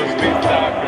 respeitar.